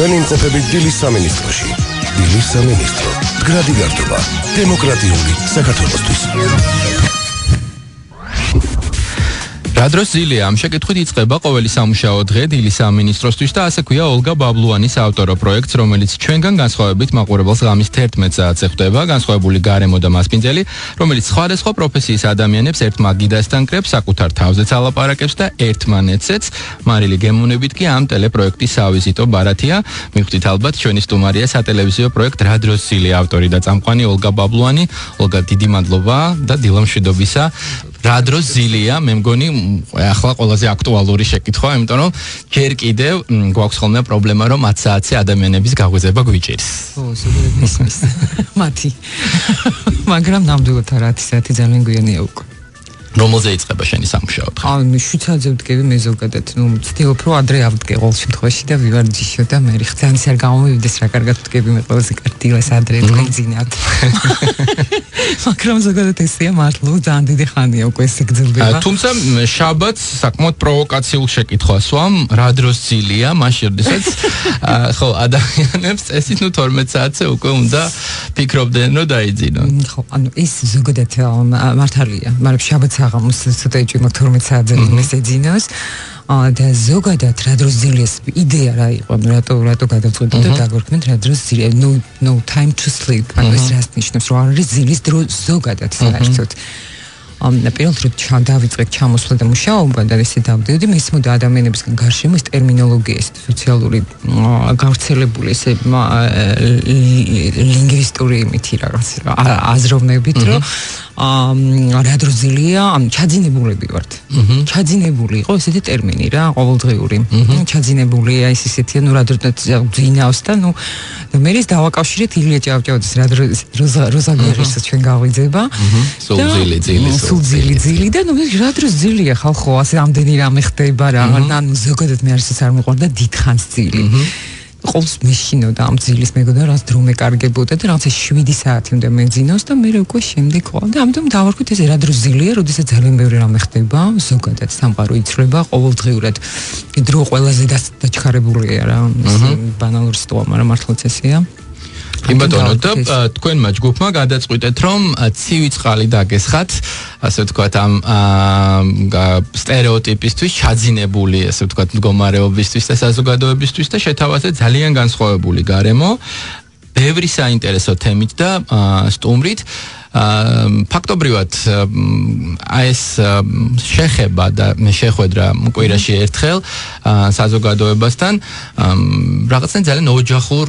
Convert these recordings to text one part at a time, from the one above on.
თქვენი იმყოფებით დილის სამინისტროში. დილის სამინისტრო. მდგრადი გართობა. დემოკრატიული საქართველოსთვის. რა დროს ზილია ამ შეკითხვით იწყება ყოველი სამუშაო დღე დილის სამინისტროსთვის და ასე ქვია ოლგა ბაბლუანის ავტორო პროექტს რომელიც ჩვენგან განსხვავებით მაყურებელს ღამის 11 საათზე ხვდება. განსხვავებული გარემო და მასპინძელი რომელიც სხვადასხვა პროფესიის ადამიანებს ერთმა გიდასთან კრებს საკუთარ თავზე ცალაპარაკებს და ერთმანეთსაც მარილი გემუნებით კი ამ ტელეპროექტის სავიზიტო ბარათია. მივხვდით ალბათ ჩვენი სტუმარია სატელევიზიო პროექტ რა დროს ზილია ავტორი და წამყვანი ოლგა ბაბლუანი. ოლგა დიდი მადლობა და დილამშვიდობისა რა დროს ზილია? მე მგონი ახლა ყველაზე აქტუალური შეკითხვა იმიტომ რომ ჯერ კიდევ გვაქვს ხოლმე პრობლემა რომ 10 საათზე ადამიანების გაღვიძება გვიჭირს. ო სულები მათი. მაგრამ ნამდვილად 10 საათი ძალიან გვიანია უკვე რომელზე იწება შენი სამუშაო დღე? ანუ შვიცარზე ვდგები მე ზოგადად, ну, ცდილობ რომ ადრე ავდგე ყოველ შემთხვევაში და ვივარჯიშო და მე ხძალიან ისე არ გამომივიდეს რა კარგად ვდგები მე ყველაზე კარტილას ადრე თქვენძინათ. მაგრამ ზოგადად ესეა მართლა ძალიან დიდი ხანია უკვე ესე გძელდება. თუმცა შაბათს საკმაოდ პროვოკაციულ შეკითხვას ვამ, რა დროს ძილია, მაშინ როდესაც ხო ადამიანებს წესით ნუ 12 საათზე უკვე უნდა ფიქრობდნენ რომ დაიძინონ. ხო, ანუ ეს ზოგადად მართალია, მაგრამ შაბათს საღამოს ცოტა იჭი მაგ 12 საათზე მესეძინოს და ზოგადად რა დროს ძილიეს იდეა რა იყო? რატო რატო გადავწყვეტე და დაგვერქმეთ რა დროს ძილია no no time to sleep ანუ ეს რას ნიშნავს? რომ არის ძილის დრო ზოგადად საერთოდ. ამ პირველ რიგში დავიწყე ჩამოსვლა და მუშაობა და ესე დავდიოდი. მისმოდა ადამიანებისგან გარშემო ეს ტერმინოლოგია ეს სოციალური გავრცელებული ესე ლინგვისტური იმითი რაღაც აზროვნებით რომ რა დროზილია, ამ ჩაძინებულები ვართ. ჩაძინებული იყო ესეთი ტერმინი რა, ყოველდღიური. ჩაძინებულია ის ისეთი, ну რა დროზე ძინავს და ну მე ის დავაკავშირეთ ილია ჭავჭავაძის რა დროზე როზა გერიშს ჩვენ გავიძება. სულძილი ძილი. სულძილი ძილი და ну რა დროზე ძილია ხალხო, ასე ამდენი რამე ხდება რა, ანუ ზოგადად მე არისაც არ მიყვარდა დიდხანს ძილი. ყოლს მიშინოდა ამ ძილის მეგონა რაც დრომე კარგებოდა და რაღაცა 7 საათი უნდა მეძინოს და მე უკვე შემდეგ ყო და ამიტომ დავარქვით ეს რა დრო ზილია როდესაც ძალიან ბევრი რამე ხდება ზოგადად სამყარო იცრება ყოველდღიურად დრო ყველაზე დაჩქარებულია რა ბანალური სიტუაცია მაგრამ მართლაც ესეა კი ბატონო და თქვენმა ჯგუფმა გადაწყვიტეთ რომ ცივი წყალი დაგესხათ ასე ვთქვათ ამ стереოტიპისთვის ჩაძინებული ასე ვთქვათ მდგომარეობისთვის და საზოგადოებისთვის და შეთავაზეთ ძალიან განსხვავებული გარემო. ბევრი საინტერესო თემით და სტუმრით. ფაქტობრივად აი ეს შეხება და შეხვედრა კვირაში ერთხელ საზოგადოებასთან რაღაცნაირად ძალიან ოჯახურ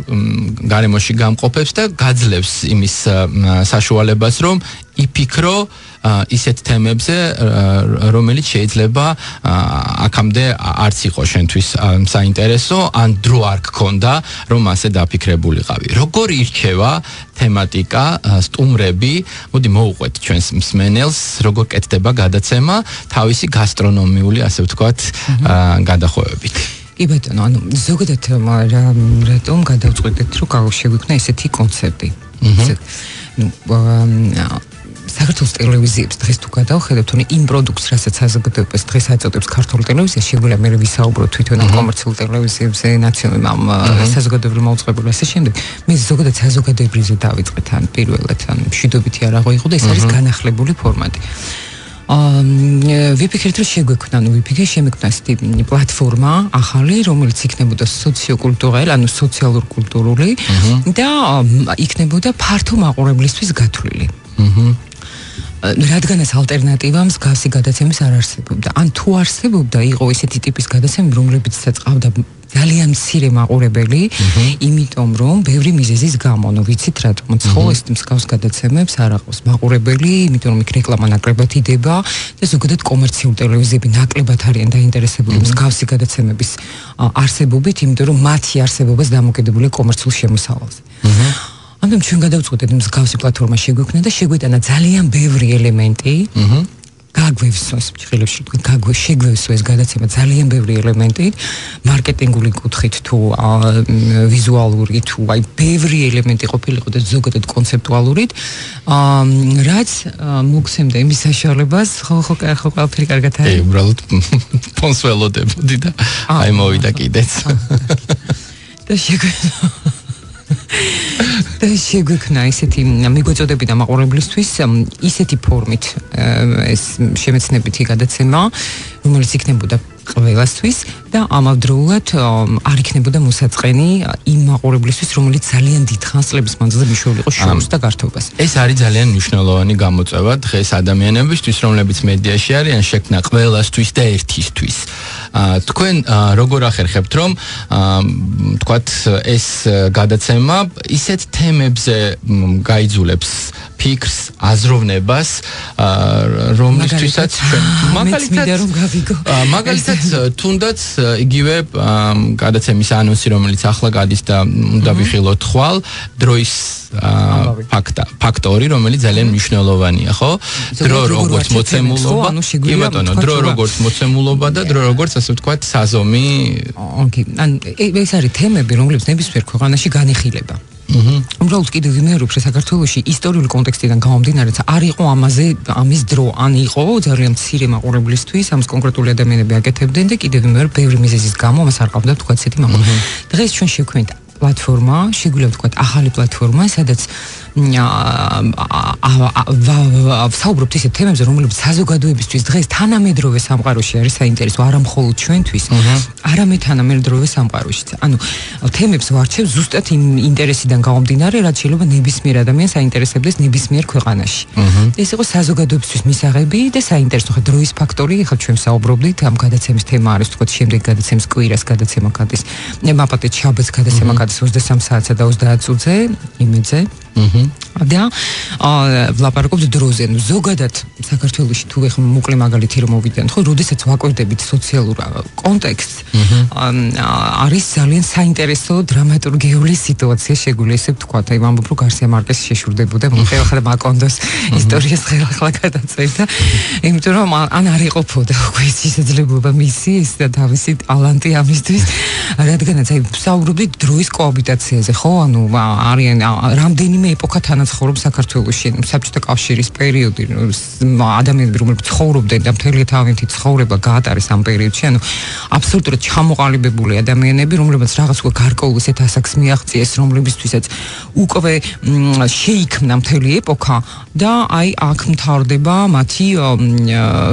გარემოში გამყოფებს და გაძლევს იმის საშუალებას რომ იფიქრო ისეთ თემებზე რომელიც შეიძლება აქამდე არც იყო შენთვის საინტერესო ან დრო არ გქონდა რომ ასე დაფიქრებულიყავი. როგორ ირჩევა თემატიკა სტუმრები? მოდი მოუყვეთ ჩვენს მსმენელს როგორ კეთდება გადაცემა თავისი გასტრონომიული ასე ვთქვათ გადახოვებით კი ბატონო ანუ ზოგადად რა რატომ გადავწყვეტეთ რომ გავშეგვიქნა ესეთი კონცერტი? ну საქართველოს ტელევიზიებს დღეს თუ გადავხედებთ, თუნდაც იმ პროდუქტს, რასაც საზოგადოებას დღეს აწოდებს ქართული ტელევიზია, შეგვიძლია მე ვისაუბრო თვითონ ამ კომერციულ ტელევიზიებზე, ნაციონალურ საზოგადოებრივ მოწყობილ ასე შემდეგ. მე ზოგადად საზოგადოებრივზე დავიწყეთ ან პირველად ან მშვიდობითი არ აღიღო და ეს არის განახლებული ფორმატი. აა ვიფიქრეთ რომ შეგვექნა, ნუ ვიფიქრე შემექნა ესეთი პლატფორმა ახალი, რომელიც იქნებოდა სოციოკულტურული, ანუ სოციალურ-კულტურული და იქნებოდა ფართო მაყურებლისთვის გათვლილი. აჰა რადგანაც ალტერნატივა მსგავსი გადაცემის არ არსებობდა. ან თუ არსებობდა, იყო ესეთი ტიპის გადაცემა, რომლებიც წავდა ძალიან მცირე მაყურებელი, იმიტომ რომ ბევრი მიზეზის გამო, ნუ ვიცით რატომ, ხო, ეს მსგავს გადაცემებს არ აყავს მაყურებელი, იმიტომ რომ იქ რეკლამა ნაკლებად იდება და ზოგადად კომერციული ტელევიზიები ნაკლებად არიან დაინტერესებული მსგავსი გადაცემების არსებობით, იმიტომ რომ მათი არსებობას დამოკიდებულია კომერციულ შემოსავალზე. აჰა ამიტომ ჩვენ გადავწყვეტეთ მსგავსი პლატფორმა შეგვექნა და შეგვეტანა ძალიან ბევრი ელემენტი. აჰა. გაგვევსოს ფრთხილებში თქვენ გაგვე შეგვევსო ეს გადაცემა ძალიან ბევრი ელემენტი. მარკეტინგული კუთხით თუ ვიზუალური თუ აი ბევრი ელემენტი ყოფილიყო და ზოგადად კონცეპტუალური რაც მოგცემდა იმის საშუალებას ხო ხო ხო ყველაფერი კარგად არის? ე უბრალოდ პონსველოდებოდი და აი მოვიდა კიდეც. და შეგვექნა და შეგვექნა ისეთი მიგვეწოდებინა და მაყურებლისთვის ისეთი ფორმით ეს შემეცნებითი გადაცემა რომელიც იქნებოდა ყველასთვის და ამავდროულად არ იქნებოდა მოსაწყენი იმ მაყურებლისთვის, რომელიც ძალიან დიდ ხანსლების მანძილზე მიშველი იყო შოუს და გართობას. ეს არის ძალიან მნიშვნელოვანი გამოწვევა დღეს ადამიანებისთვის, რომლებიც მედიაში არიან, შექმნა ყველასთვის და ერთისთვის. თქვენ როგორ ახერხებთ, რომ თქვათ ეს გადაცემა ისეთ თემებზე გაიძულებს ფიქრს, აზროვნებას, რომლისთვისაც ჩვენ მაგალითად მაგალითად თუნდაც იგივე გადაცემის ანონსი, რომელიც ახლა გადის და უნდა ვიხილოთ ხვალ, დროის ფაქტა, ფაქტორი, რომელიც ძალიან მნიშვნელოვანია, ხო? დრო როგორც მოცემულობა, კი ბატონო, დრო როგორც მოცემულობა და დრო როგორც ასე ვთქვათ, საზომი. ოკეი, ან ეს არის თემები, რომლებიც ნებისმიერ ქვეყანაში განიხილება. უბრალოდ კიდევ ვიმეორებ, რომ საქართველოსი ისტორიული კონტექსტიდან გამომდინარე, არ იყო ამაზე ამის დრო, ან იყო ძალიან მცირე მაყურებლისთვის, ამის კონკრეტული ადამიანები აკეთებდნენ და კიდევ ვიმეორებ, ბევრი მიზეზის გამო მას არ ყავდა თქვა ცეთი მაყურებელი. დღეს ჩვენ შევქმნით პლატფორმა, შეგვიძლია ვთქვა ახალი პლატფორმა, სადაც საუბრობთ ისეთ თემებზე, რომლებიც საზოგადოებისთვის დღეს თანამედროვე სამყაროში არის საინტერესო, არა მხოლოდ ჩვენთვის, არამედ თანამედროვე სამყაროშიც. ანუ თემებს ვარჩევ ზუსტად იმ ინტერესიდან გამომდინარე, რაც შეიძლება ნებისმიერ ადამიანს აინტერესებდეს ნებისმიერ ქვეყანაში. ეს იყო საზოგადოებისთვის მისაღები და საინტერესო ხა დროის ფაქტორი, ხა ჩვენ საუბრობდით, ამ გადაცემის თემა არის თქო შემდეგ გადაცემის კვირას გადაცემა გადის. ნებაპატე ჩაბეს გადაცემა გადის 23 საათსა და 30 წუთზე იმედზე. აჰა. და აა ვლაპარაკობთ დროზე. ნუ ზოგადად საქართველოსი თუ ეხლა მოკლე მაგალითი რომ მოვიდეთ, ხო, როდესაც ვაკვირდებით სოციალურ კონტექსტს, აა არის ძალიან საინტერესო დრამატურგიული სიტუაცია შეგვიძლია ესე ვთქვა, აი ვამბობ რომ გარსია მარკესი შეშურდებოდა, მოხელა ხარ მაკონდოს ისტორიას ხელახლა გადაწერდა. იმიტომ რომ ან არ იყოფოდა უკვე ის შესაძლებლობა მისი ის და თავისი ტალანტი ამისთვის, რადგანაც აი საუბრობდით დროის კოაბიტაციაზე, ხო, ანუ არიან რამდენი ვინმე ეპოქა თანაცხოვრობს საქართველოში, საბჭოთა კავშირის პერიოდი, ადამიანები რომლებიც ცხოვრობდნენ და მთელი თავიანთი ცხოვრება გაატარეს ამ პერიოდში, ანუ აბსოლუტურად ჩამოყალიბებული ადამიანები, რომლებიც რაღაც უკვე გარკვეულ ისეთ ასაკს მიაღწიეს, რომლებისთვისაც უკვე შეიქმნა მთელი ეპოქა და აი აქ მთავრდება მათი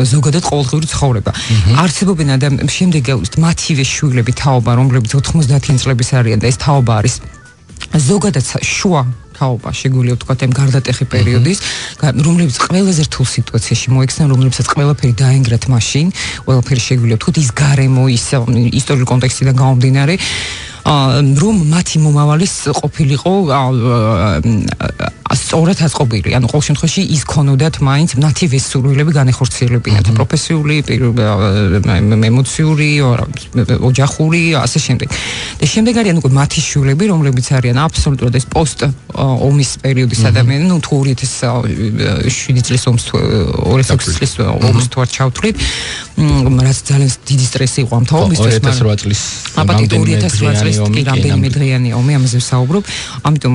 ზოგადად ყოველდღიური ცხოვრება. არსებობენ ადამიანები, შემდეგ გავუსთ მათივე შვილები თაობა, რომლებიც 90-იან წლების არიან და ეს თაობა არის ზოგადად შუა თაობა შეგვიძლია ვთქვათ ამ გარდატეხი პერიოდის. რომლებიც ყველაზე რთულ სიტუაციაში მოექცნენ რომლებსაც ყველაფერი დაენგრათ მაშინ ყველაფერი შეგვიძლია ვთქვათ ის გარემო ის ისტორიული კონტექსტიდან გამომდინარე რომ მათი მომავალის ყოფილიყო სწორად აწყობილი. ანუ ყოველ შემთხვევაში ის ქონოდათ მაინც ნათივეს სურვილები განეხორციელებინათ პროფესიული, ემოციური, ოჯახური, ასე შემდეგ. და შემდეგ არიან უკვე მათი შვილები, რომლებიც არიან აბსოლუტურად ეს პოსტ ომის პერიოდის ადამიანები, ну 2007 წლის ომს 2006 წლის ომს თუ არ ჩავთვლით, რაც ძალიან დიდი სტრესი იყო ამ თაობისთვის, მაგრამ 2008 წლის აბა 2008 წლის კი რამდენიმე დღიანი ომი ამაზე ვსაუბრობ. ამიტომ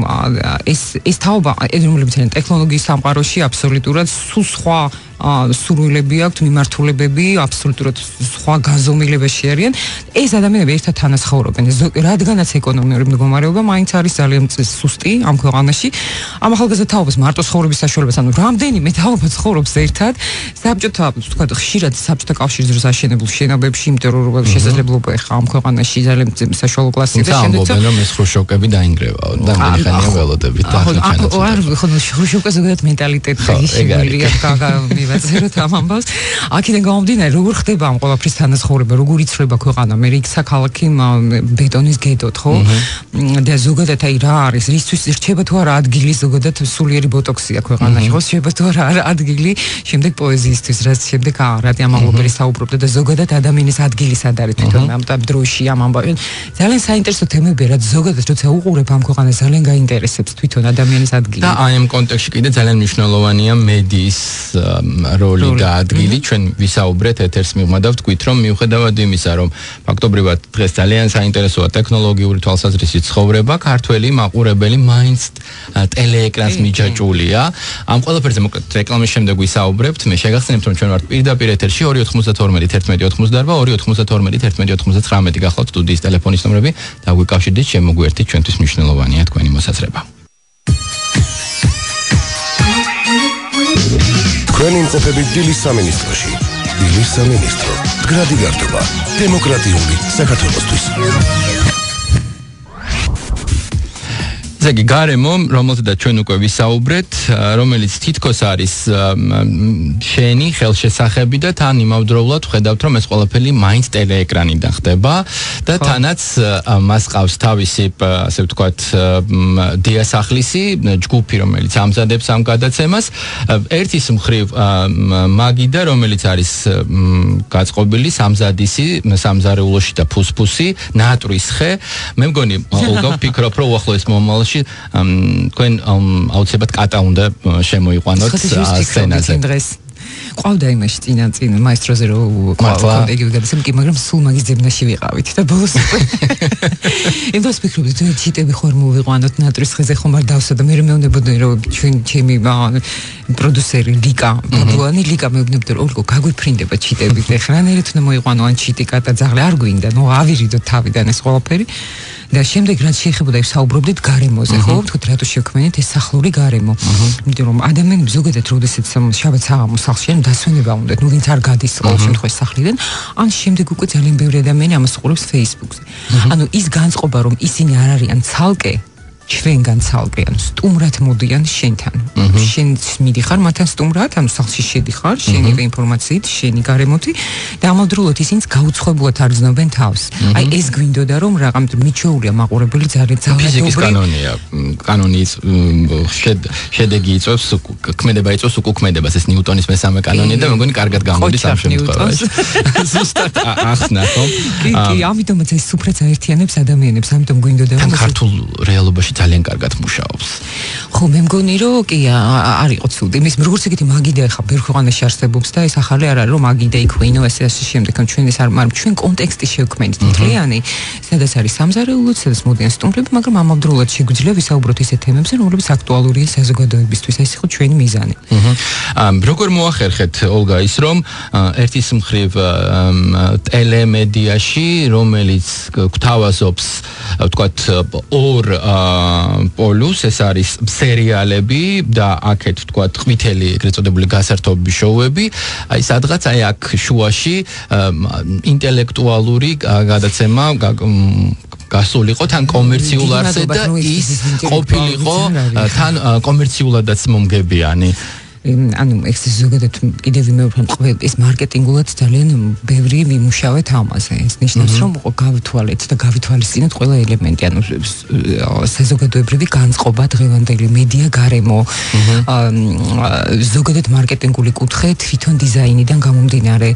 ეს ეს თაობა რომლებიც არის ტექნოლოგიის სამყაროში აბსოლუტურად სულ სხვა სურვილები აქვთ, მიმართულებები, აბსოლუტურად სხვა გაზომილებაში არიან. ეს ადამიანები ერთად თანასხაურობენ. რადგანაც ეკონომიური მდგომარეობა მაინც არის ძალიან სუსტი ამ ქვეყანაში. ამ ახალგაზრდა თაობას მარტო ცხოვრების საშუალებას, ანუ რამდენიმე თაობა ცხოვრობს ერთად, საბჭოთა, თქვა, ხშირად საბჭოთა კავშირის აშენებულ შენობებში, იმიტომ რომ შესაძლებლობა ეხა ამ ქვეყანაში ძალიან საშუალო კლასი და შემდეგ ამბობენ რომ ეს ხრუშოვკები დაინგრევაო და მე ხანია ველოდებით და ახლა ჩანაცვლება. ხო, არ ხო ხრუშოვკა ზოგადად მენტალიტეტი შეგვიძლია გაგა მივაწეროთ ამ ამბავს. აქედან გამომდინარე, როგორ ხდება ამ ყველაფრის თანაცხოვრება, როგორ იცრება ქვეყანა, მე იქ საქალაქი ბეტონის გედოთ, ხო? და ზოგადად აი რა არის, რისთვის რჩება თუ არა ადგილი ზოგადად სულიერი ბოტოქსია ქვეყანაში, ხო? შეიძლება თუ არა ადგილი შემდეგ პოეზიისთვის, რაც შემდეგ არა, ამ ამბობელი საუბრობდა და ზოგადად ადამიანის ადგილი სად არის თვითონ ამ დროში ამ ამბავი. ძალიან საინტერესო თემებია, რაც ზოგადად როცა უყურებ ამ ქვეყანას ძალიან გაინტერესებს თვითონ ადამიანის ადგილი. და აი ამ კონტექსტში კიდე ძალიან მნიშვნელოვანია მედიის როლი და ადგილი ჩვენ ვისაუბრეთ ეთერს მიღმა და ვთქვით რომ მიუხედავად იმისა რომ ფაქტობრივად დღეს ძალიან საინტერესოა ტექნოლოგიური თვალსაზრისით ცხოვრება ქართველი მაყურებელი მაინც ტელეეკრანს მიჯაჭულია ამ ყველაფერზე მოკლედ რეკლამის შემდეგ ვისაუბრებთ მე შეგახსენებთ რომ ჩვენ ვართ პირდაპირ ეთერში 292 1188 292 1199 გახლავთ სტუდიის ტელეფონის ნომრები და გვიკავშირდით შემოგვერთით ჩვენთვის მნიშვნელოვანია თქვენი მოსაზრება თქვენი იმყოფებით დილის სამინისტროში. დილის სამინისტრო. გრადი გართობა. დემოკრატიული საქართველოსთვის. ესე იგი გარემო რომელზედაც ჩვენ უკვე ვისაუბრეთ რომელიც თითქოს არის შენი ხელშესახები და თან იმავდროულად ხედავთ რომ ეს ყველაფერი მაინც ტელეეკრანიდან ხდება და თანაც მას ყავს თავისი ასე ვთქვათ დიასახლისი ჯგუფი რომელიც ამზადებს ამ გადაცემას. ერთის მხრივ მაგიდა რომელიც არის გაწყობილი სამზადისი სამზარეულოში და ფუსფუსი ნატრის ხე მე მგონი ოლგა ვფიქრობ რომ უახლოეს მომავალში წლებში თქვენ აუცილებლად კატა უნდა შემოიყვანოთ სცენაზე. დღეს. ყავდა იმაში წინა წინ მაესტროზე რო კონტეგი ვიგადესებ კი მაგრამ სულ მაგის ძებნაში ვიყავით და ბოლოს იმდას ფიქრობდი თუ ჩიტები ხარ მოვიყვანოთ ნატრის ხეზე ხომ არ დავსა და მე მეუბნებოდნენ რომ ჩვენ ჩემი პროდიუსერი ლიკა ბაბუანი ლიკა მეუბნებოდა რომ ოლგო გაგვიფრინდება ჩიტები ხა რანერეთ უნდა მოიყვანო ან ჩიტი კატა ძაღლი არ გვინდა ნუ ავირიდო თავიდან ეს ყველაფერი. და შემდეგ რაც შეეხებოდა ის საუბრობდით გარემოზე, ხო? თქვით რატო შევქმნით ეს სახლური გარემო? იმიტომ რომ ადამიანები ზოგადად როდესაც შაბათ საღამო სახლში ან დასვენება უნდათ, ნუ ვინც არ გადის ყოველ შემთხვევაში სახლიდან, ან შემდეგ უკვე ძალიან ბევრი ადამიანი ამას უყურებს Facebook-ზე. ანუ ის განწყობა რომ ისინი არ არიან ცალკე ჩვენგან ცალკე ან სტუმრად მოდიან შენთან. შენ მიდიხარ მათთან სტუმრად, ანუ სახლში შედიხარ, შენი ინფორმაციით, შენი გარემოთი და ამავდროულად ისინიც გაუცხოებულად არზნობენ თავს. აი ეს გვინდოდა რომ რაღაც მიჩეულია მაყურებელი ძალიან ძალიან ფიზიკის კანონია. კანონის შედეგი იწევს ქმედება იწევს უკუქმედებას ეს ნიუტონის მესამე კანონია და მეგონი კარგად გამოდის ამ შემთხვევაში. ზუსტად ახსნა ხო? კი, კი, ამიტომაც ეს სუფრაც აერთიანებს ადამიანებს, ამიტომ გვინდოდა რომ ქართულ რეალობაში ძალიან კარგად მუშაობს. ხო, მე მგონი რომ კი არ იყო ცუდი. მის როგორც ეგეთი მაგიდა ხა ბევრ ქვეყანაში არსებობს და ეს ახალი არ არის რომ მაგიდა იქვინო ესე ასე შემდეგ. ან ჩვენ ეს არ მაგრამ ჩვენ კონტექსტი შევქმნით მთლიანი, სადაც არის სამზარეულო, სადაც მოდიან სტუმრები, მაგრამ ამავდროულად შეგვიძლია ვისაუბროთ ისეთ თემებზე, რომლებიც აქტუალურია საზოგადოებისთვის. ეს იყო ჩვენი მიზანი. აა როგორ მოახერხეთ ოლგა ის რომ ერთის მხრივ ტელემედიაში, რომელიც გვთავაზობს, ვთქვათ, ორ აა პოლუს ეს არის სერიალები და აქეთ თქვა ყვითელი ეგრეთ წოდებული გასართობი შოუები. აი სადღაც აი აქ შუაში ინტელექტუალური გადაცემა გასულიყო თან კომერციულ არსად და ის ყოფილიყო თან კომერციულადაც მომგებიანი ანუ ეს ზოგადად კიდევ ვიმეორებ ყოველ ეს მარკეტინგულად ძალიან ბევრი მიმუშავეთ ამაზე. ეს ნიშნავს რომ გავითვალეთ და გავითვალისწინეთ ყველა ელემენტი. ანუ საზოგადოებრივი განწყობა დღევანდელი მედია გარემო. ზოგადად მარკეტინგული კუთხე თვითონ დიზაინიდან გამომდინარე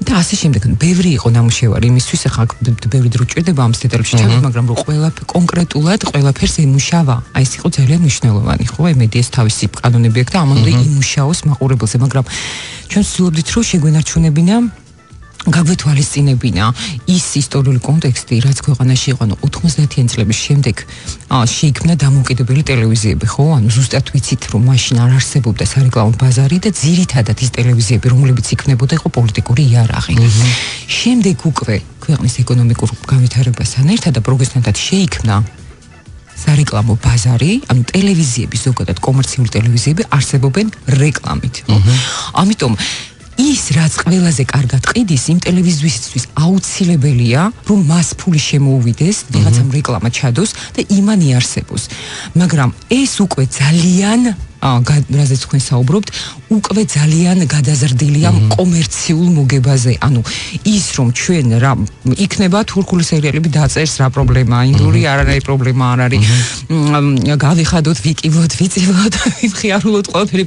და ასე შემდეგ. ბევრი იყო ნამუშევარი იმისთვის ახლა ბევრი დრო ჭირდება ამ დეტალებში ჩავით მაგრამ რომ ყველა კონკრეტულად ყველაფერს ემუშავა. აი ეს იყო ძალიან მნიშვნელოვანი ხო? აი მედიას თავისი კანონები აქვს და ამამდე იმუშავა იმუშაოს მაყურებელზე, მაგრამ ჩვენ ვცდილობდით რომ შეგვენარჩუნებინა გაგვეთვალისწინებინა ის ისტორიული კონტექსტი, რაც ქვეყანაში იყო 90-იან წლების შემდეგ, შეიქმნა დამოუკიდებელი ტელევიზიები, ხო? ანუ ზუსტად ვიცით, რომ მაშინ არ არსებობდა სარეკლამო ბაზარი და ძირითადად ის ტელევიზიები, რომლებიც იქმნებოდა, იყო პოლიტიკური იარაღი. შემდეგ უკვე ქვეყნის ეკონომიკურ განვითარებასთან ერთად და პროგრესთან შეიქმნა სარეკლამო ბაზარი, ანუ ტელევიზიები, ზოგადად კომერციული ტელევიზიები არსებობენ რეკლამით. ამიტომ ის რაც ყველაზე კარგად ყიდის იმ ტელევიზიისთვის აუცილებელია რომ მას ფული შემოუვიდეს რაღაცამ რეკლამა ჩადოს და იმან იარსებოს მაგრამ ეს უკვე ძალიან რაზეც თქვენ საუბრობთ, უკვე ძალიან გადაზრდილია კომერციულ მოგებაზე. ანუ ის რომ ჩვენ რა იქნება თურქული სერიალები დაწერს რა პრობლემაა, ინდური არანაირი პრობლემა არ არის. გავიხადოთ, ვიკიბოთ, ვიწილოთ, ვიმხიარულოთ ყველაფერი,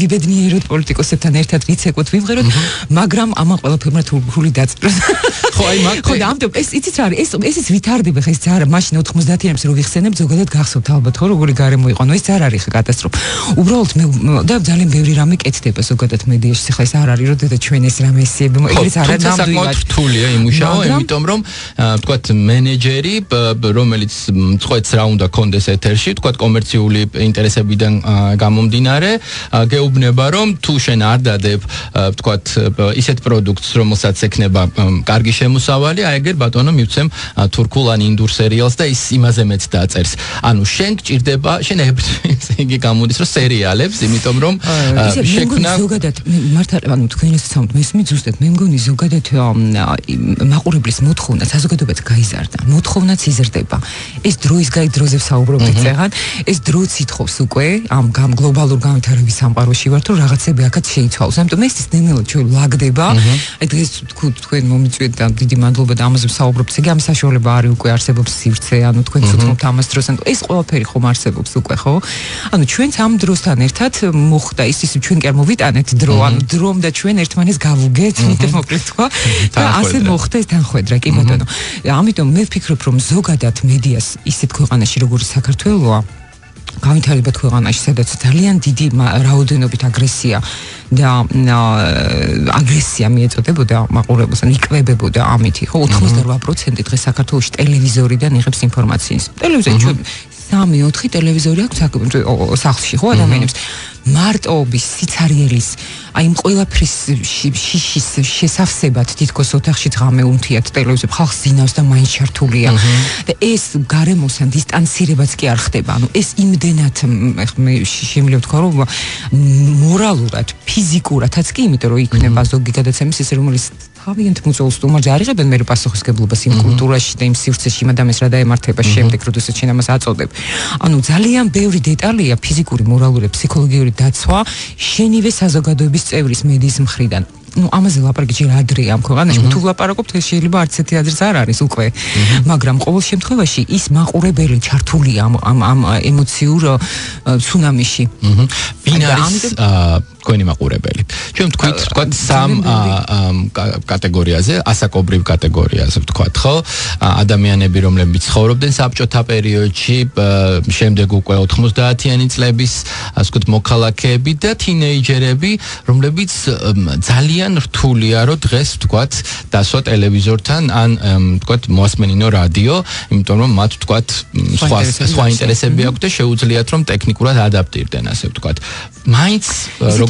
ვიბედნიეროთ პოლიტიკოსებთან ერთად ვიცეკოთ, ვიმღეროთ, მაგრამ ამა ყველაფერმა თურქული დაწერს. ხო, აი მაგ ხო და ამიტომ ეს იცით რა არის? ეს ესეც ვითარდება ხა ეს ძარა მაშინ 90-იანებს რო ვიხსენებ ზოგადად გახსოვთ ალბათ ხო როგორი გარემო იყო ნუ ეს ძარ არის ხა კატასტროფა უბრალოდ მე და ძალიან ბევრი რამე კეთდება ზოგადად მედიაში ხა ეს არ არის რომ და ჩვენ ეს რამე ესიებ ეგრეც არ არის ნამდვილად. რთულია იმუშაო იმიტომ რომ ვთქვათ მენეჯერი რომელიც წყვეტს რა უნდა კონდეს ეთერში ვთქვათ კომერციული ინტერესებიდან გამომდინარე გეუბნება რომ თუ შენ არ დადებ ვთქვათ ისეთ პროდუქტს რომელსაც ექნება კარგი შემოსავალი აი ეგერ ბატონო მივცემ თურქულ ან ინდურ სერიალს და ის იმაზე მეც დაწერს. ანუ შენ გჭირდება შენ იგი გამოდის რომ სერიალებს იმიტომ რომ შექმნა ზოგადად მართა ანუ თქვენ ეს საუბრობთ მესმის ზუსტად მე მგონი ზოგადად მაყურებლის მოთხოვნა საზოგადოებაც გაიზარდა მოთხოვნაც იზრდება ეს დროის გაი დროზე საუბრობთ წეგან ეს დროც ითხოვს უკვე ამ გამ გლობალურ განვითარების სამყაროში ვართ რომ რაღაცები აქაც შეიცვალოს. ამიტომ ეს ის ნემელო ჩვენ ლაგდება. აი დღეს თქვენ მომიწვიეთ და დიდი მადლობა და ამაზე საუბრობთ ეგ ამ საშუალება არის უკვე არსებობს სივრცე ანუ თქვენ ცოტა ამას დროს ანუ ეს ყველაფერი ხომ არსებობს უკვე ხო ანუ ჩვენც ამ დროსთან ერთად მოხდა ის ის ჩვენ კი არ მოვიტანეთ დრო ანუ დრომ და ჩვენ ერთმანეთს გავუგეთ მით მოკლედ თქვა და ასე მოხდა ეს თანხwebdriver კი ბატონო ამიტომ მე ვფიქრობ რომ ზოგადად მედიას ისეთ ქვეყანაში როგორც საქართველოა განვითარება ქვეყანაში, სადაც ძალიან დიდი რაოდენობით აგრესია და აგრესია მიეწოდებოდა მაყურებელს, ან იკვებებოდა ამითი, ხო? 88% დღეს საქართველოს ტელევიზორიდან იღებს ინფორმაციას. ტელევიზია ჩვენ 3-4 ტელევიზორი აქვს სახლში, ხო ადამიანებს. მარტოობის სიცარიელის აი იმ ყველაფრის შიშის შესავსებად თითქოს ოთახში ღამე უნთიათ ტელევიზორ ხალხს ზინავს და მაინც ჩართულია. და ეს გარემოსან დისტანცირებაც კი არ ხდება. ანუ ეს იმდენად მე შემიძლია ვთქვა რომ მორალურად ფიზიკურადაც კი იმიტომ რომ იქნება ზოგი გადაცემის ეს რომელიც თავიანთ მუზეუმს თუმცა არიღებენ მე პასუხისგებლობას იმ კულტურაში და იმ სივრცეში მადამეს რა დაემართება შემდეგ როდესაც შენ ამას აწოდებ. ანუ ძალიან ბევრი დეტალია ფიზიკური, მორალური, ფსიქოლოგიური დაცვა შენივე საზოგადოების წევრის მედიის მხრიდან. ну ამაზე ლაპარაკი ჯერ ადრეა ამ ქვეყანაში. თუ ლაპარაკობთ ეს შეიძლება არც ერთი აზრს არ არის უკვე. მაგრამ ყოველ შემთხვევაში ის მაყურებელი ჩართულია ამ ამ ემოციურ ცუნამიში. ვინ არის თქვენი მაყურებელი. ჩვენ ვთქვით, ვთქვათ სამ კატეგორიაზე, ასაკობრივ კატეგორიაზე ვთქვათ, ხო? ადამიანები, რომლებიც ცხოვრობდნენ საბჭოთა პერიოდში, შემდეგ უკვე 90-იანი წლების, ასე ვთქვათ, მოქალაქეები და თინეიჯერები, რომლებიც ძალიან რთულია, რომ დღეს ვთქვათ, დასვა ტელევიზორთან ან ვთქვათ, მოასმენინო რადიო, იმიტომ რომ მათ ვთქვათ, სხვა სხვა ინტერესები აქვთ და შეუძლიათ რომ ტექნიკურად ადაპტირდნენ, ასე ვთქვათ. მაინც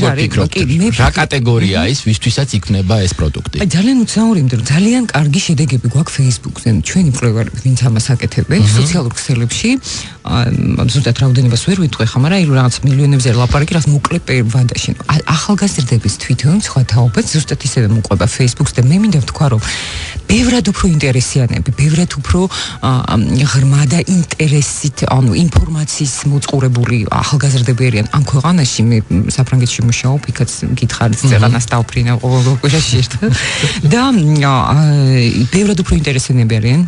როგორ ფიქრობთ რა კატეგორია ის ვისთვისაც იქნება ეს პროდუქტი? აი ძალიან უცნაური იმიტომ რომ ძალიან კარგი შედეგები გვაქვს Facebook-ზე ჩვენი პროგრამები ვინც ამას აკეთებენ სოციალურ ქსელებში ზუსტად რაოდენობას ვერ ვიტყვი ხა მაგრამ აი რაღაც მილიონებზე ლაპარაკი რაღაც მოკლე ვადაში ახალგაზრდების თვითონ სხვა თაობაც ზუსტად ისევე მოყვება Facebook-ს და მე მინდა ვთქვა რომ ბევრად უფრო ინტერესიანები ბევრად უფრო ღრმა და ინტერესით ანუ ინფორმაციის მოწყურებული ახალგაზრდები არიან ამ ქვეყანაში. მე საფრანგეთში მუშაობ, იქაც გითხარით წერანას დავფრინა ყოველ ერთად. და ბევრად უფრო ინტერესები არიან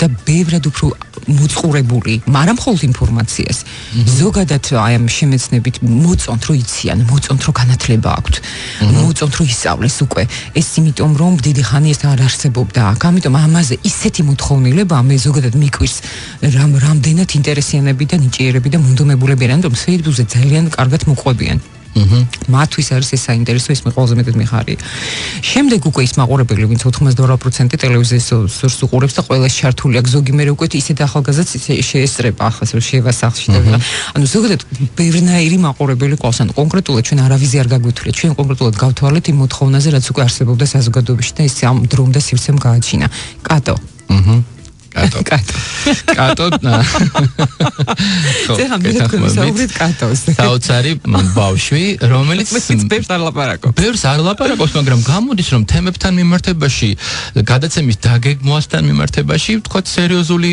და ბევრად უფრო მოწყურებული, მაგრამ მხოლოდ ინფორმაციას. ზოგადად აი ამ შემეცნებით მოწონთ რომ იციან, მოწონთ რომ განათლება აქვთ. მოწონთ რომ ისწავლეს უკვე. ეს იმიტომ რომ დიდი ხანი ეს არ არსებობდა აქ. ამიტომ ამაზე ისეთი მოთხოვნილება მე ზოგადად მიკვირს რამ რამდენად ინტერესიანები და ნიჭიერები და მუნდომებულები არიან, რომ Facebook-ზე ძალიან კარგად მოყვებიან. აჰა. მათთვის არის ეს საინტერესო ის მე ყველაზე მეტად მიხარი. შემდეგ უკვე ის მაყურებელი, ვინც 92% ტელევიზიის სურს უყურებს და ყველა ჩართული აქვს ზოგი მე უკვე ისეთ ახალგაზრდას შეესწრება ახლა რომ შევა სახლში და ანუ ზოგადად ბევრნაირი მაყურებელი ყავს ან კონკრეტულად ჩვენ არავიზი არ გაგვეთვლია ჩვენ კონკრეტულად გავთვალეთ იმ მოთხოვნაზე რაც უკვე არსებობდა საზოგადოებაში და ის ამ დრომ და სივრცემ გააჩინა. კატო. აჰა. კატო. კატო. ხო, გეთახმებით კატოს. საოცარი ბავშვი, რომელიც ბევრს არ ლაპარაკობს. ბევრს არ ლაპარაკობს, მაგრამ გამოდის რომ თემებთან მიმართებაში, გადაცემის დაგეგმვასთან მიმართებაში, თქვა სერიოზული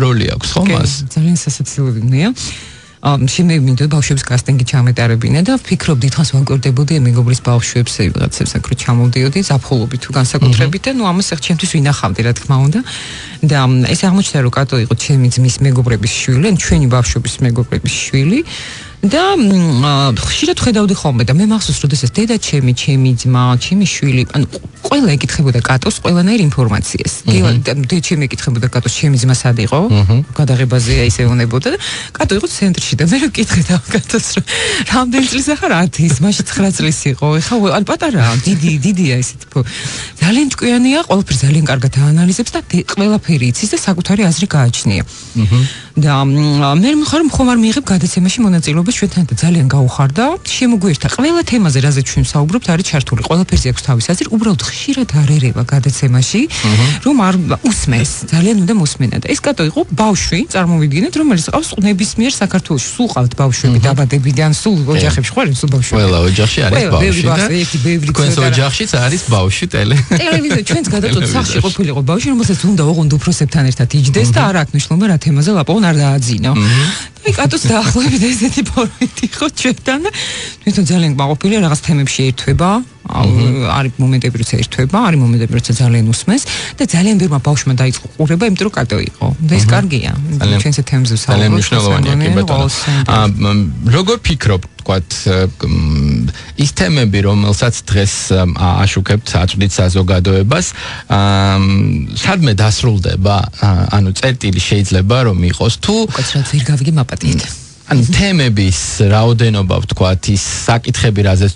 როლი აქვს, ხო მას? ძალიან სასაცილოა. შემე მინდოდა ბავშვების კასტინგი ჩამეტარებინა და ვფიქრობდი თხას ვანკორდებოდი მეგობრის ბავშვებს რაღაცებს აკრო ჩამოვდიოდი ზაფხულობით თუ განსაკუთრებით და ნუ ამას ახ ჩემთვის ვინახავდი რა თქმა უნდა. და ეს აღმოჩნდა რომ კატო იყო ჩემი ძმის მეგობრების შვილი ან ჩვენი ბავშვების მეგობრების შვილი და ხშირად ხედავდი ხოლმე და მე მახსოვს როდესაც დედა ჩემი, ჩემი ძმა, ჩემი შვილი, ანუ ყველა ეკითხებოდა კატოს ყველანაირ ინფორმაციას. დედა ჩემი ეკითხებოდა კატოს ჩემი ძმა სად იყო? გადაღებაზე ისე უნებოდა და კატო იყო ცენტრში და მე რო კითხე და კატოს რომ რამდენი წლის ახარ 10 მაშინ 9 წლის იყო. ეხა ანუ პატარაა, დიდი დიდია ისე თქო. ძალიან ჭკვიანია, ყველაფერი ძალიან კარგად აანალიზებს და ყველაფერი იცის და საკუთარი აზრი გააჩნია. და მე მხარ მხომარ მიიღებ გადაცემაში მონაწილეობას ჩვენთან ძალიან გაუხარდა. შემოგვიერთა ყველა თემაზე, რაზე ჩვენ საუბრობთ, არის ჩართული. ყველაფერზე აქვს თავის აზრი, უბრალოდ ხშირად არ ერევა გადაცემაში, რომ არ უსმეს. ძალიან უნდა მოსმენა და ეს კატო იყო ბავშვი, წარმოვიდგინეთ, რომელიც ყავს ნებისმიერ საქართველოს. სულ ყავთ ბავშვები დაბადებიდან, სულ ოჯახებში ხარ, სულ ბავშვები. ყველა ოჯახში არის ბავშვი და ერთი ბევრი ქონს ოჯახშიც არის ბავშვი ტელე. ტელევიზია ჩვენც გადაწყვეტ სახში ყოფილიყო ბავშვი, რომელსაც უნდა ოღონდ უფროსებთან ერთად იჯდეს და არ მნიშვნელობა რა თემაზე ლაპარაკო არ დააძინო. აი კატოს დაახლოებით ესეთი ფორმატი ხო ჩვენთან და თვითონ ძალიან მაყოფილია რაღაც თემებში ერთვება. არის მომენტები როცა ერთვება, არის მომენტები როცა ძალიან უსმეს და ძალიან ვერმა ბავშვმა დაიწყო ყურება, იმიტომ რომ კატო იყო. და ეს კარგია. ჩვენზე თემზე საუბრობთ. ძალიან მნიშვნელოვანია კი ბატონო. აა როგორ ფიქრობ თქვათ ის თემები რომელსაც დღეს აშუქებთ აწვდით საზოგადოებას. აა სადმე დასრულდება ანუ წერტილი შეიძლება რომ იყოს თუ უკაცრავად ვერ გავიგე მაპატიეთ ან თემების რაოდენობა ვთქვათ ის საკითხები რაზეც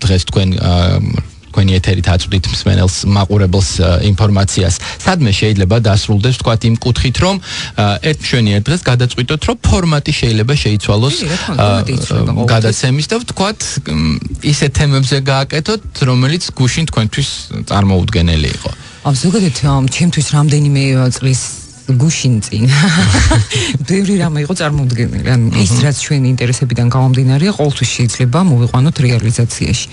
დღეს თქვენ თქვენი ეთერით აწვდით მსმენელს მაყურებელს ინფორმაციას. სადმე შეიძლება დასრულდეს თქვა იმ კუთხით, რომ ერთ მშვენიერ დღეს გადაწყვიტოთ, რომ ფორმატი შეიძლება შეიცვალოს გადაცემის და თქვა ისე თემებზე გააკეთოთ, რომელიც გუშინ თქვენთვის წარმოუდგენელი იყო. ამ ზოგადად ჩემთვის რამდენიმე წლის გუშინ წინ. ბევრი რამე იყო წარმოუდგენელი. ან ის რაც ჩვენი ინტერესებიდან გამომდინარეა, ყოველთვის შეიძლება მოვიყვანოთ რეალიზაციაში.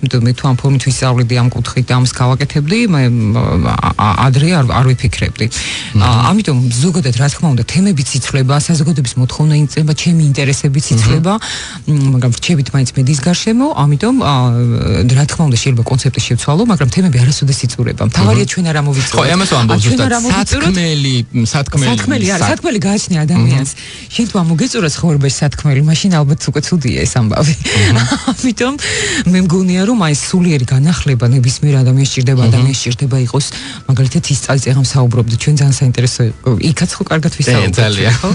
ამიტომ მე თუ ამ ფორმით ვისწავლედი ამ კუთხით ამს გავაკეთებდი, მე ადრე არ არ ვიფიქრებდი. ამიტომ ზოგადად რა თქმა უნდა, თემებიც იცლება, საზოგადოების მოთხოვნა იწება, ჩემი ინტერესებიც იცლება, მაგრამ რჩებით მაინც მედის გარშემო, ამიტომ რა თქმა უნდა შეიძლება კონცეფტი შევცვალო, მაგრამ თემები არასოდეს იწურება. მთავარია ჩვენ არ ამოვიწუროთ. ხო, ამას ვამბობ ზუსტად. სათქმელი სათქმელი სათქმელი არის სათქმელი გააჩნია ადამიანს. შენ თუ ამოგეწურა ცხოვრებაში სათქმელი მაშინ ალბათ უკვე ცუდია ეს ამბავი. ამიტომ მე მგონია რომ აი სულიერი განახლება ნებისმიერ ადამიანს ჭირდება ადამიანს ჭირდება იყოს მაგალითად ის წელი წეგამ საუბრობდი ჩვენ ძალიან საინტერესო იქაც ხო კარგად ვისაუბრეთ ხო?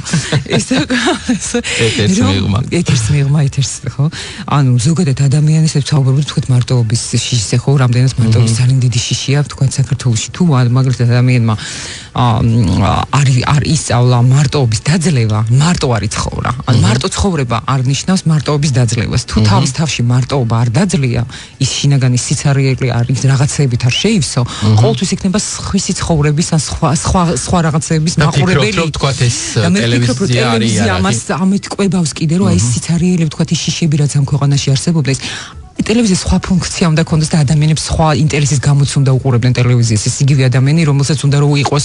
ეს ეთერს მიღმა. ეთერს მიღმა ეთერს ხო? ანუ ზოგადად ადამიანის საუბრობთ თქვით მარტოობის შიშზე ხო? რამდენად მარტოობის ძალიან დიდი შიშია თქვით საქართველოსში თუ მაგალითად ადამიანმა არის არ ისწავლა მარტოობის დაძლევა, მარტო არის ცხოვრა. ან მარტო ცხოვრება არ ნიშნავს მარტოობის დაძლევას. თუ თავის თავში მარტოობა არ დაძლია, ის შინაგანი სიცარიელი არის რაღაცეებით არ შეივსო, ყოველთვის იქნება სხვისი ცხოვრების ან სხვა სხვა სხვა რაღაცეების მაყურებელი. თქვა ეს ტელევიზია არის ამას ამით ყვებავს კიდე რომ აი სიცარიელი თქვა ეს შიშები რაც ამ ქვეყანაში არსებობდა ეს ტელევიზიის სხვა ფუნქცია უნდა ქონდეს და ადამიანებს სხვა ინტერესის გამოც უნდა უყურებდნენ ტელევიზიას. ეს იგივე ადამიანი, რომელსაც უნდა რომ იყოს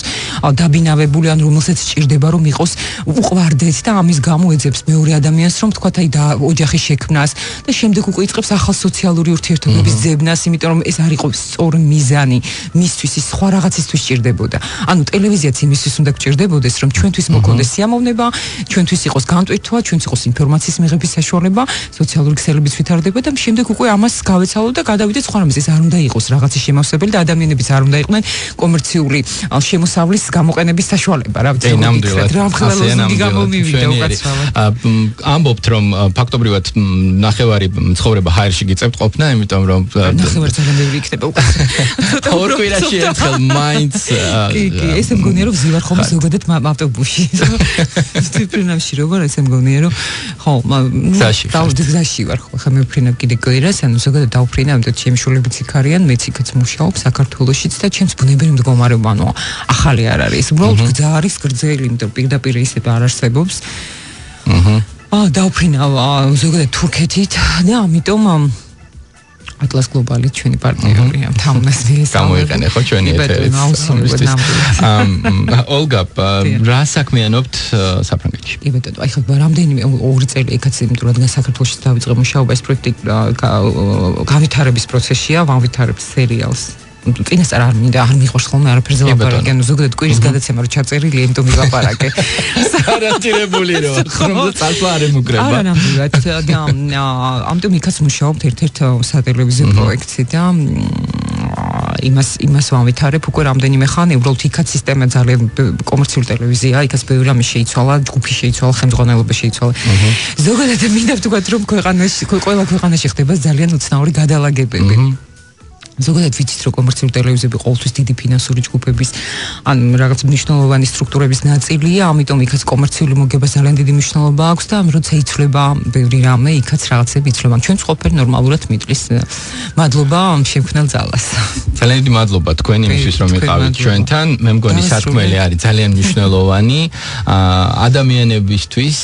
დაბინავებული, ან რომელსაც ჭირდება რომ იყოს უყვარდეთ და ამის გამო ეძებს მეორე ადამიანს, რომ თქვა აი და ოჯახის შექმნას და შემდეგ უკვე იწყებს ახალ სოციალური ურთიერთობების ძებნას, იმიტომ რომ ეს არ იყო სწორი მიზანი მისთვის, ის სხვა რაღაცისთვის ჭირდებოდა. ანუ ტელევიზიაც იმისთვის უნდა გჭირდებოდეს, რომ ჩვენთვის მოქონდეს სიამოვნება, ჩვენთვის იყოს განტვირთვა, ჩვენთვის იყოს ინფორმაციის მიღების საშუალება, სოციალური ქსელებიც ვითარდება და შემდეგ უკვე ამას გავეცალო და გადავიდე სხვა რამის ეს არ უნდა იყოს. რაღაცის შემოსებელი და ადამიანებიც არ უნდა იყვნენ კომერციული შემოსავლის გამოყენების საშუალება რა ვიცი ნამდვილად რა მხოლოდ გამომივიდა უკაცრავად. ამბობთ რომ ფაქტობრივად ნახევარი ცხოვრება ჰაერში გიწევთ ყოფნა იმიტომ რომ ნახევარი ძალიან ბევრი იქნება უკაცრავად. ორ კვირაში ერთხელ მაინც კი კი ესე მგონია რომ ზივარ ხომ ზოგადად ავტობუსში. თვითფრინავში როგორ ესე მგონია რომ ხო გზაში ვარ ხო ხა მე ვფრინავ კიდე კვირა წერას, ანუ ზოგადად დაუფრინა, ამიტომ ჩემი შულებიც იქ არიან, მეც იქაც მუშაობ საქართველოსშიც და ჩემს ბუნებრივ მდგომარეობა, ანუ ახალი არ არის. უბრალოდ გზა არის გრძელი, იმიტომ პირდაპირ ისე არ არსებობს. აჰა. აა დაუფრინა ზოგადად თურქეთით და ამიტომ ატლას გლობალი ჩვენი პარტნიორია თამნას ვიეს გამოიყენე ხო ჩვენი ეთერი ამ ოლგა რა საქმიანობთ საფრანგეთში? კი ბეტონო აი ხო რამდენიმე ორი წელი ეკაც იმიტომ რომ საქართველოსში დავიწყე მუშაობა ეს პროექტი გავითარების პროცესია ვავითარებ სერიალს წინასწარ არ მინდა არ მიყვარს ხოლმე არაფერზე ლაპარაკი ანუ ზოგადად კვირის გადაცემა რო ჩაწერილი იმიტომ მივაპარაკე. არაჭირებული რო ხომ წალფა არ ემუგრება. არა ნამდვილად და ამიტომ იქაც მუშაობთ ერთ-ერთ სატელევიზიო პროექტზე და იმას იმას ვამვითარებ უკვე რამდენიმე ხანი უბრალოდ იქაც სისტემა ძალიან კომერციული ტელევიზია იქაც ბევრი რამე შეიცვალა ჯგუფი შეიცვალა ხელმძღვანელობა შეიცვალა. ზოგადად მინდა ვთქვა რომ ქვეყანაში ყველა ქვეყანაში ხდება ძალიან უცნაური გადალაგებები ზოგადად ვიცით რომ კომერციული ტელევიზიები ყოველთვის დიდი ფინანსური ჯგუფების ან რაღაც მნიშვნელოვანი სტრუქტურების ნაწილია, ამიტომ იქაც კომერციული მოგება ძალიან დიდი მნიშვნელობა აქვს და როცა იცვლება ბევრი რამე, იქაც რაღაცები იცვლება. ჩვენ ყოფილი ნორმალურად მიტყვის მადლობა შემქმნელ ძალას. ძალიან დიდი მადლობა თქვენ იმისთვის რომ იყავით ჩვენთან. მე მგონი სათქმელი არის ძალიან მნიშვნელოვანი ადამიანებისთვის,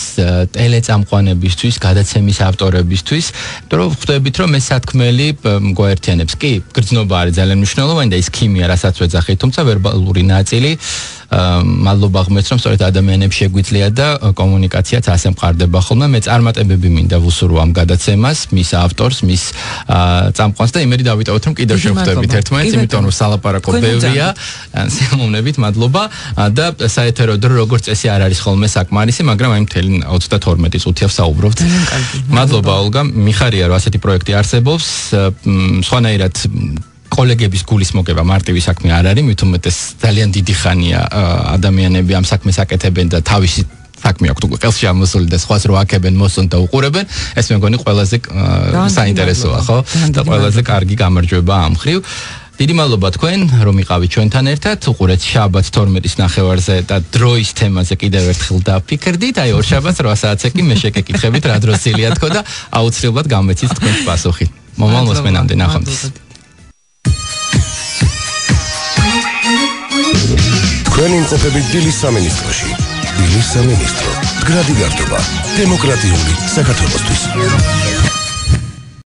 ტელეწამყვანებისთვის, გადაცემის ავტორებისთვის, იმიტომ რომ ხვდებით რომ ეს სათქმელი მგოერთიანებს. კი, გრძნობა არის ძალიან მნიშვნელოვანი და ის ქიმია, რასაც ვეძახით, თუმცა ვერბალური ნაწილი მადლობა ღმერთს რომ სწორედ ადამიანებს შეგვიძლია და კომუნიკაციაც ასე მყარდება ხოლმე. მე წარმატებები მინდა ვუსურო ამ გადაცემას მის ავტორს მის წამყვანს და იმედი დავიტოვოთ რომ კიდევ შევხვდებით ერთმანეთს იმიტომ რომ სალაპარაკო ბევრია. სიმოვნებით მადლობა. და საეთერო დრო როგორც წესი არ არის ხოლმე საკმარისი მაგრამ აი მთელი 32 წუთია ვსაუბრობთ მადლობა ოლგა. მიხარია რომ ასეთი პროექტი არსებობს. სხვანაირად კოლეგების გულის მოგება მარტივი საქმე არ არის, მით უმეტეს ძალიან დიდი ხანია ადამიანები ამ საქმეს აკეთებენ და თავისი საქმე აქვს უკვე ყელში ამოსული და სხვას რო აქებენ მოსონ და უყურებენ, ეს მე მგონი ყველაზე საინტერესოა, ხო? და ყველაზე კარგი გამარჯვება ამ ხრივ. დიდი მადლობა თქვენ რომ იყავით ჩვენთან ერთად. უყურეთ შაბათ 12-ის ნახევარზე და დროის თემაზე კიდევ ერთხელ დაფიქრდით. აი ორ შაბათს 8 საათზე კი მე შეგეკითხებით რა დროსილია თქო და აუცილებლად გამეცით თქვენ პასუხი. მომავალ მოსმენამდე ნახვამდის. თქვენი მყოფები დილის სამინისტროში. დილის სამინისტრო. მდგრადი გართობა. დემოკრატიული საქართველოსთვის